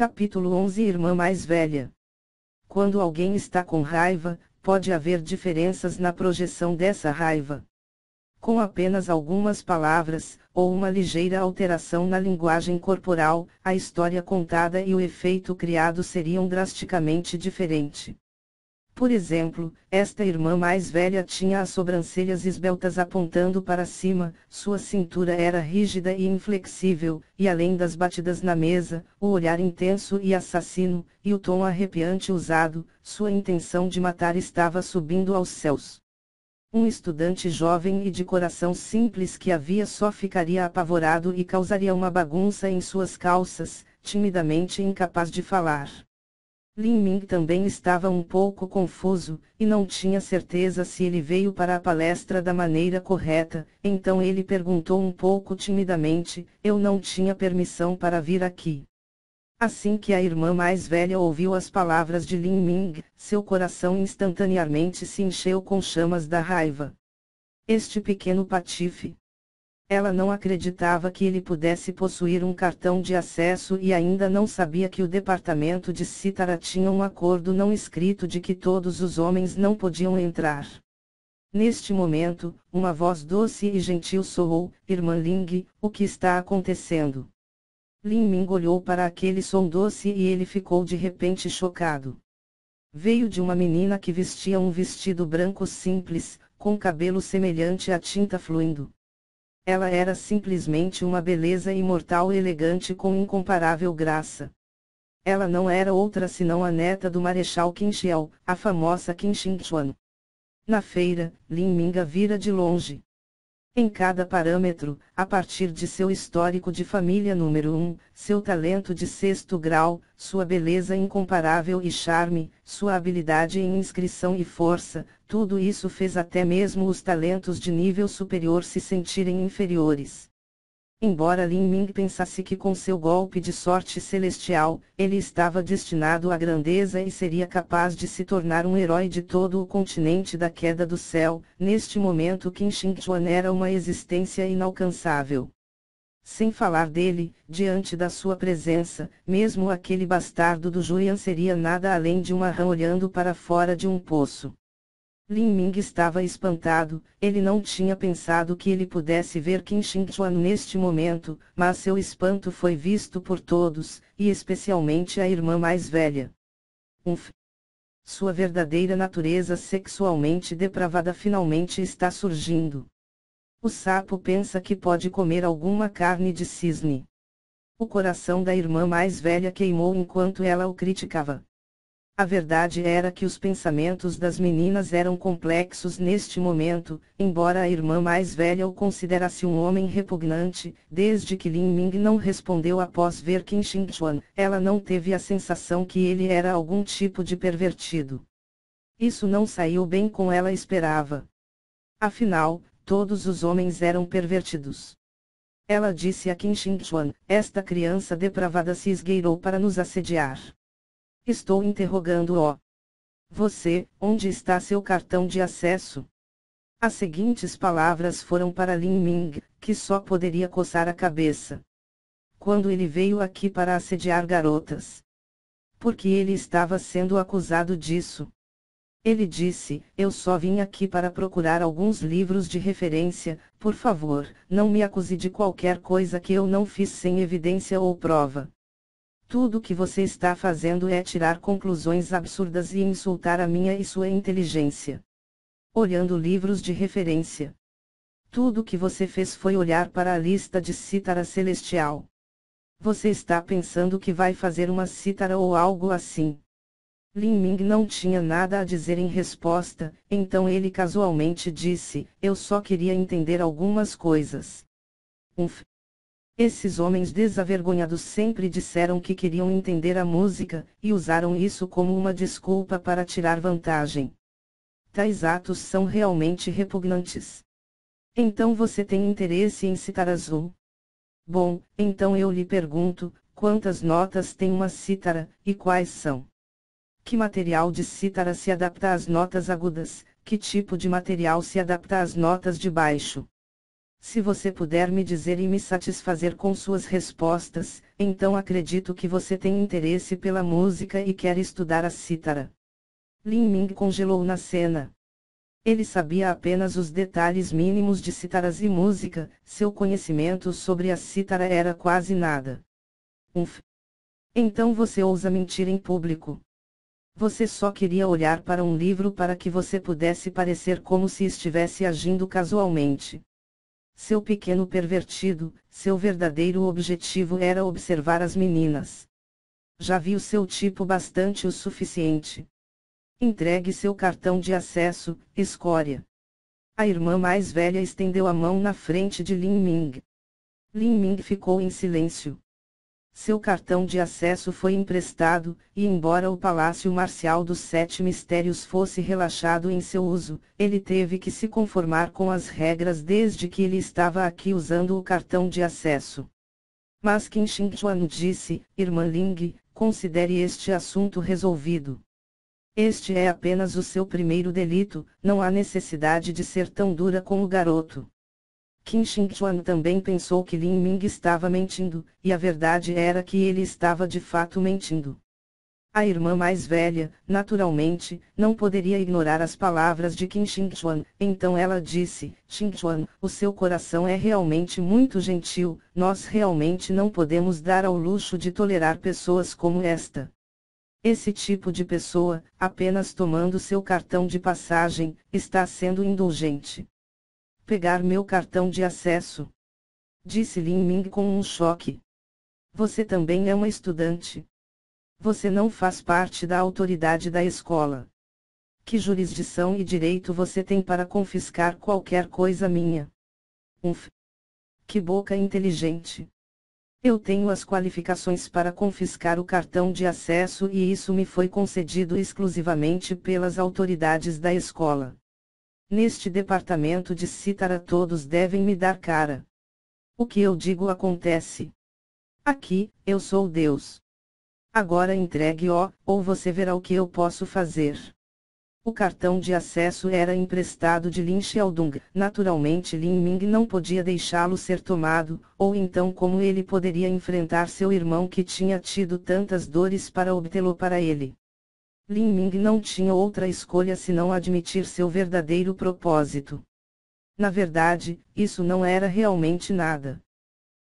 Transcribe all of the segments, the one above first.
Capítulo 11 Irmã mais velha. Quando alguém está com raiva, pode haver diferenças na projeção dessa raiva. Com apenas algumas palavras, ou uma ligeira alteração na linguagem corporal, a história contada e o efeito criado seriam drasticamente diferentes. Por exemplo, esta irmã mais velha tinha as sobrancelhas esbeltas apontando para cima, sua cintura era rígida e inflexível, e além das batidas na mesa, o olhar intenso e assassino, e o tom arrepiante usado, sua intenção de matar estava subindo aos céus. Um estudante jovem e de coração simples que havia só ficaria apavorado e causaria uma bagunça em suas calças, timidamente incapaz de falar. Lin Ming também estava um pouco confuso, e não tinha certeza se ele veio para a palestra da maneira correta, então ele perguntou um pouco timidamente: Eu não tinha permissão para vir aqui. Assim que a irmã mais velha ouviu as palavras de Lin Ming, seu coração instantaneamente se encheu com chamas da raiva. Este pequeno patife, ela não acreditava que ele pudesse possuir um cartão de acesso e ainda não sabia que o departamento de Cítara tinha um acordo não escrito de que todos os homens não podiam entrar. Neste momento, uma voz doce e gentil soou: Irmã Ling, o que está acontecendo? Lin Ming olhou para aquele som doce e ele ficou de repente chocado. Veio de uma menina que vestia um vestido branco simples, com cabelo semelhante à tinta fluindo. Ela era simplesmente uma beleza imortal elegante com incomparável graça. Ela não era outra senão a neta do Marechal Qin a famosa Qin Xingchuan. Na feira, Lin Minga vira de longe. Em cada parâmetro, a partir de seu histórico de família número 1, seu talento de sexto grau, sua beleza incomparável e charme, sua habilidade em inscrição e força, tudo isso fez até mesmo os talentos de nível superior se sentirem inferiores. Embora Lin Ming pensasse que com seu golpe de sorte celestial, ele estava destinado à grandeza e seria capaz de se tornar um herói de todo o continente da queda do céu, neste momento Qin Xingchuan era uma existência inalcançável. Sem falar dele, diante da sua presença, mesmo aquele bastardo do Julian seria nada além de uma rã olhando para fora de um poço. Lin Ming estava espantado, ele não tinha pensado que ele pudesse ver Qin Xingchuan neste momento, mas seu espanto foi visto por todos, e especialmente a irmã mais velha. Umf! Sua verdadeira natureza sexualmente depravada finalmente está surgindo. O sapo pensa que pode comer alguma carne de cisne. O coração da irmã mais velha queimou enquanto ela o criticava. A verdade era que os pensamentos das meninas eram complexos neste momento, embora a irmã mais velha o considerasse um homem repugnante, desde que Lin Ming não respondeu após ver Qin Xingchuan, ela não teve a sensação que ele era algum tipo de pervertido. Isso não saiu bem com ela esperava. Afinal, todos os homens eram pervertidos. Ela disse a Qin Xingchuan, esta criança depravada se esgueirou para nos assediar. Estou interrogando-o. Você, onde está seu cartão de acesso? As seguintes palavras foram para Lin Ming, que só poderia coçar a cabeça. Quando ele veio aqui para assediar garotas. Porque ele estava sendo acusado disso. Ele disse: Eu só vim aqui para procurar alguns livros de referência, por favor, não me acuse de qualquer coisa que eu não fiz sem evidência ou prova. Tudo o que você está fazendo é tirar conclusões absurdas e insultar a minha e sua inteligência. Olhando livros de referência. Tudo o que você fez foi olhar para a lista de cítara celestial. Você está pensando que vai fazer uma cítara ou algo assim. Lin Ming não tinha nada a dizer em resposta, então ele casualmente disse: Eu só queria entender algumas coisas. Umf, esses homens desavergonhados sempre disseram que queriam entender a música, e usaram isso como uma desculpa para tirar vantagem. Tais atos são realmente repugnantes. Então você tem interesse em citar azul? Bom, então eu lhe pergunto, quantas notas tem uma cítara, e quais são? Que material de cítara se adapta às notas agudas, que tipo de material se adapta às notas de baixo? Se você puder me dizer e me satisfazer com suas respostas, então acredito que você tem interesse pela música e quer estudar a cítara. Lin Ming congelou na cena. Ele sabia apenas os detalhes mínimos de cítaras e música, seu conhecimento sobre a cítara era quase nada. Umf. Então você ousa mentir em público. Você só queria olhar para um livro para que você pudesse parecer como se estivesse agindo casualmente. Seu pequeno pervertido, seu verdadeiro objetivo era observar as meninas. Já viu seu tipo bastante o suficiente. Entregue seu cartão de acesso, escória. A irmã mais velha estendeu a mão na frente de Lin Ming. Lin Ming ficou em silêncio. Seu cartão de acesso foi emprestado, e embora o Palácio Marcial dos Sete Mistérios fosse relaxado em seu uso, ele teve que se conformar com as regras desde que ele estava aqui usando o cartão de acesso. Mas Qin Xingchuan disse, Irmã Ling, considere este assunto resolvido. Este é apenas o seu primeiro delito, não há necessidade de ser tão dura com o garoto. Qin Xingchuan também pensou que Lin Ming estava mentindo, e a verdade era que ele estava de fato mentindo. A irmã mais velha, naturalmente, não poderia ignorar as palavras de Qin Xingchuan, então ela disse, Xingchuan, o seu coração é realmente muito gentil, nós realmente não podemos dar ao luxo de tolerar pessoas como esta. Esse tipo de pessoa, apenas tomando seu cartão de passagem, está sendo indulgente. Pegar meu cartão de acesso. Disse Lin Ming com um choque. Você também é uma estudante. Você não faz parte da autoridade da escola. Que jurisdição e direito você tem para confiscar qualquer coisa minha? Umf. Que boca inteligente. Eu tenho as qualificações para confiscar o cartão de acesso e isso me foi concedido exclusivamente pelas autoridades da escola. Neste departamento de Cítara todos devem me dar cara. O que eu digo acontece. Aqui, eu sou Deus. Agora entregue ó, ou você verá o que eu posso fazer. O cartão de acesso era emprestado de Lin Xiaodong. Naturalmente Lin Ming não podia deixá-lo ser tomado, ou então como ele poderia enfrentar seu irmão que tinha tido tantas dores para obtê-lo para ele. Lin Ming não tinha outra escolha senão admitir seu verdadeiro propósito. Na verdade, isso não era realmente nada.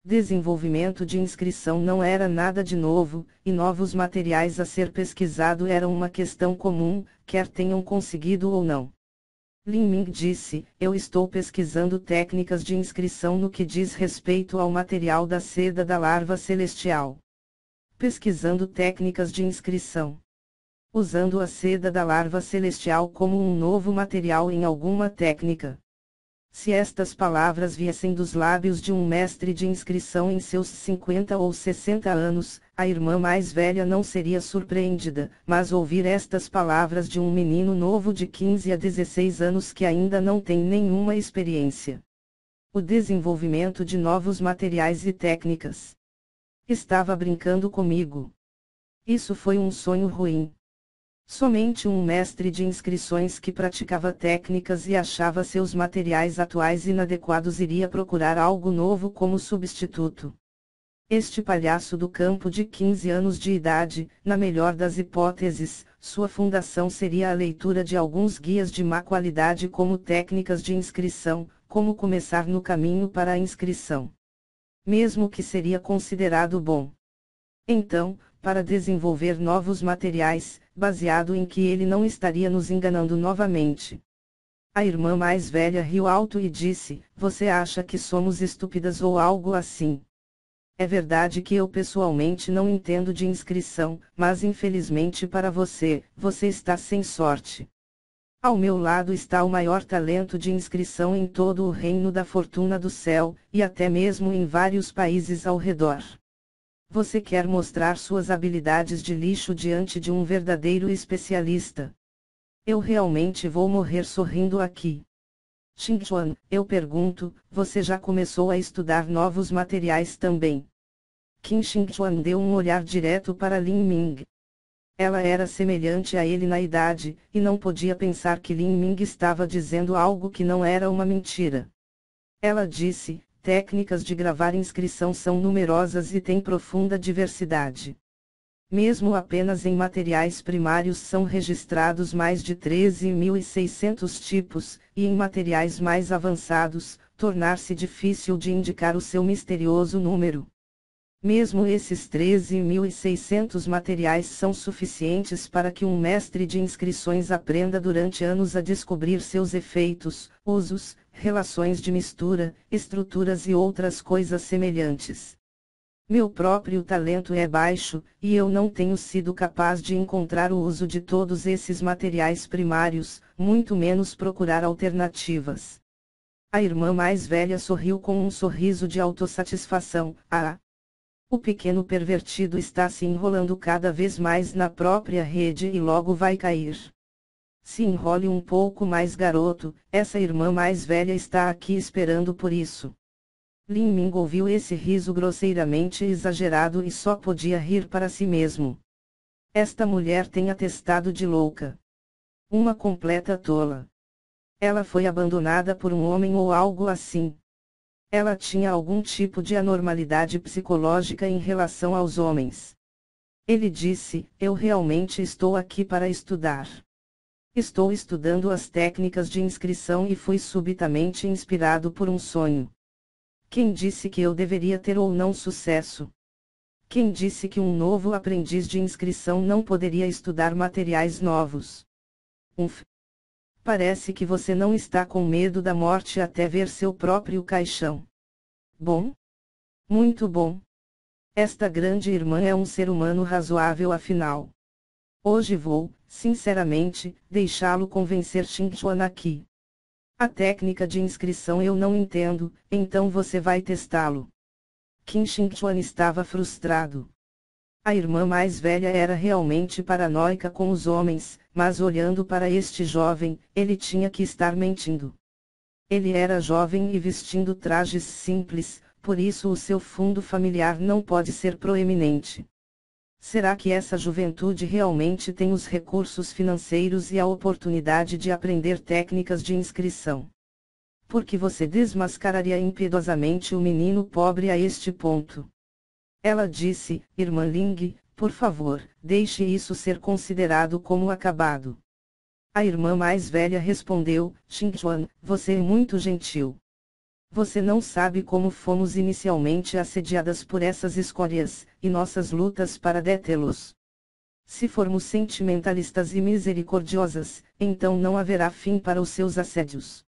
Desenvolvimento de inscrição não era nada de novo, e novos materiais a ser pesquisado eram uma questão comum, quer tenham conseguido ou não. Lin Ming disse: Eu estou pesquisando técnicas de inscrição no que diz respeito ao material da seda da larva celestial. Pesquisando técnicas de inscrição. Usando a seda da larva celestial como um novo material em alguma técnica. Se estas palavras viessem dos lábios de um mestre de inscrição em seus 50 ou 60 anos, a irmã mais velha não seria surpreendida, mas ouvir estas palavras de um menino novo de 15 a 16 anos que ainda não tem nenhuma experiência. O desenvolvimento de novos materiais e técnicas. Estava brincando comigo. Isso foi um sonho ruim. Somente um mestre de inscrições que praticava técnicas e achava seus materiais atuais inadequados iria procurar algo novo como substituto. Este palhaço do campo de 15 anos de idade, na melhor das hipóteses, sua fundação seria a leitura de alguns guias de má qualidade como técnicas de inscrição, como começar no caminho para a inscrição. Mesmo que seria considerado bom. Então, para desenvolver novos materiais, baseado em que ele não estaria nos enganando novamente. A irmã mais velha riu alto e disse: Você acha que somos estúpidas ou algo assim? É verdade que eu pessoalmente não entendo de inscrição, mas infelizmente para você, você está sem sorte. Ao meu lado está o maior talento de inscrição em todo o reino da fortuna do céu, e até mesmo em vários países ao redor. Você quer mostrar suas habilidades de lixo diante de um verdadeiro especialista. Eu realmente vou morrer sorrindo aqui. Xinchuan, eu pergunto, você já começou a estudar novos materiais também? Qin Xinchuan deu um olhar direto para Lin Ming. Ela era semelhante a ele na idade, e não podia pensar que Lin Ming estava dizendo algo que não era uma mentira. Ela disse: técnicas de gravar inscrição são numerosas e têm profunda diversidade. Mesmo apenas em materiais primários são registrados mais de 13.600 tipos, e em materiais mais avançados, tornar-se difícil de indicar o seu misterioso número. Mesmo esses 13.600 materiais são suficientes para que um mestre de inscrições aprenda durante anos a descobrir seus efeitos, usos, relações de mistura, estruturas e outras coisas semelhantes. Meu próprio talento é baixo, e eu não tenho sido capaz de encontrar o uso de todos esses materiais primários, muito menos procurar alternativas. A irmã mais velha sorriu com um sorriso de autossatisfação. Ah, o pequeno pervertido está se enrolando cada vez mais na própria rede e logo vai cair. Se enrole um pouco mais, garoto, essa irmã mais velha está aqui esperando por isso. Lin Ming ouviu esse riso grosseiramente exagerado e só podia rir para si mesmo. Esta mulher tem atestado de louca. Uma completa tola. Ela foi abandonada por um homem ou algo assim. Ela tinha algum tipo de anormalidade psicológica em relação aos homens. Ele disse: Eu realmente estou aqui para estudar. Estou estudando as técnicas de inscrição e fui subitamente inspirado por um sonho. Quem disse que eu deveria ter ou não sucesso? Quem disse que um novo aprendiz de inscrição não poderia estudar materiais novos? Umf. Parece que você não está com medo da morte até ver seu próprio caixão. Bom? Muito bom. Esta grande irmã é um ser humano razoável afinal. Hoje vou, sinceramente, deixá-lo convencer Xinchuan aqui. A técnica de inscrição eu não entendo, então você vai testá-lo. Qin Xinchuan estava frustrado. A irmã mais velha era realmente paranoica com os homens, mas olhando para este jovem, ele tinha que estar mentindo. Ele era jovem e vestindo trajes simples, por isso o seu fundo familiar não pode ser proeminente. Será que essa juventude realmente tem os recursos financeiros e a oportunidade de aprender técnicas de inscrição? Por que você desmascararia impiedosamente o menino pobre a este ponto? Ela disse, Irmã Ling, por favor, deixe isso ser considerado como acabado. A irmã mais velha respondeu, Xinchuan, você é muito gentil. Você não sabe como fomos inicialmente assediadas por essas escórias, e nossas lutas para detê-los. Se formos sentimentalistas e misericordiosas, então não haverá fim para os seus assédios.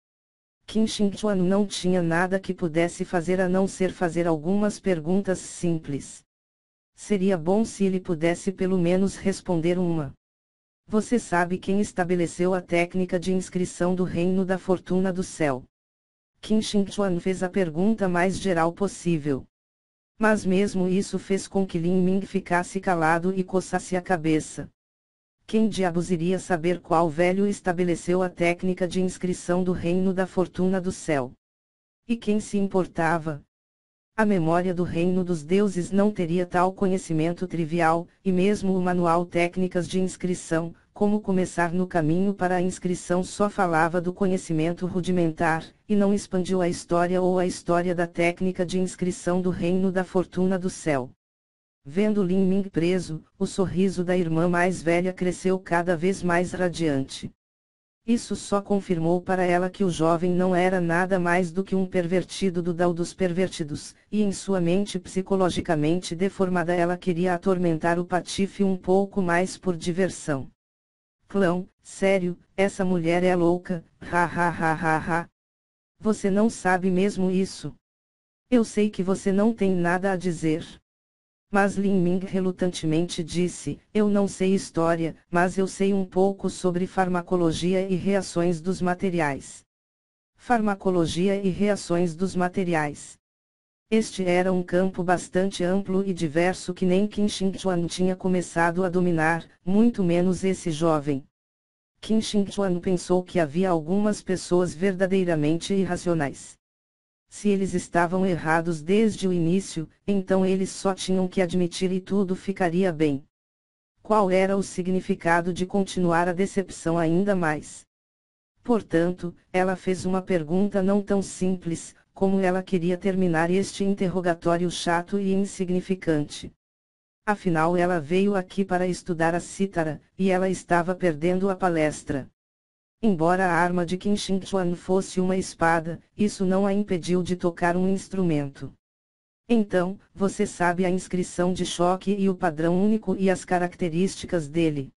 Qin Xinchuan não tinha nada que pudesse fazer a não ser fazer algumas perguntas simples. Seria bom se ele pudesse pelo menos responder uma. Você sabe quem estabeleceu a técnica de inscrição do Reino da Fortuna do Céu? Qin Xingchuan fez a pergunta mais geral possível. Mas mesmo isso fez com que Lin Ming ficasse calado e coçasse a cabeça. Quem diabos iria saber qual velho estabeleceu a técnica de inscrição do Reino da Fortuna do Céu? E quem se importava? A memória do reino dos deuses não teria tal conhecimento trivial, e mesmo o manual Técnicas de Inscrição, como começar no caminho para a inscrição só falava do conhecimento rudimentar, e não expandiu a história ou a história da técnica de inscrição do reino da fortuna do céu. Vendo Lin Ming preso, o sorriso da irmã mais velha cresceu cada vez mais radiante. Isso só confirmou para ela que o jovem não era nada mais do que um pervertido do Dao dos pervertidos, e em sua mente psicologicamente deformada ela queria atormentar o patife um pouco mais por diversão. Clão, sério, essa mulher é louca, ha ha ha ha ha. Você não sabe mesmo isso. Eu sei que você não tem nada a dizer. Mas Lin Ming relutantemente disse: Eu não sei história, mas eu sei um pouco sobre farmacologia e reações dos materiais. Farmacologia e reações dos materiais. Este era um campo bastante amplo e diverso que nem Qin Xingchuan tinha começado a dominar, muito menos esse jovem. Qin Xingchuan pensou que havia algumas pessoas verdadeiramente irracionais. Se eles estavam errados desde o início, então eles só tinham que admitir e tudo ficaria bem. Qual era o significado de continuar a decepção ainda mais? Portanto, ela fez uma pergunta não tão simples, como ela queria terminar este interrogatório chato e insignificante. Afinal, ela veio aqui para estudar a cítara, e ela estava perdendo a palestra. Embora a arma de Qin Shi Chuan fosse uma espada, isso não a impediu de tocar um instrumento. Então, você sabe a inscrição de choque e o padrão único e as características dele.